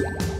you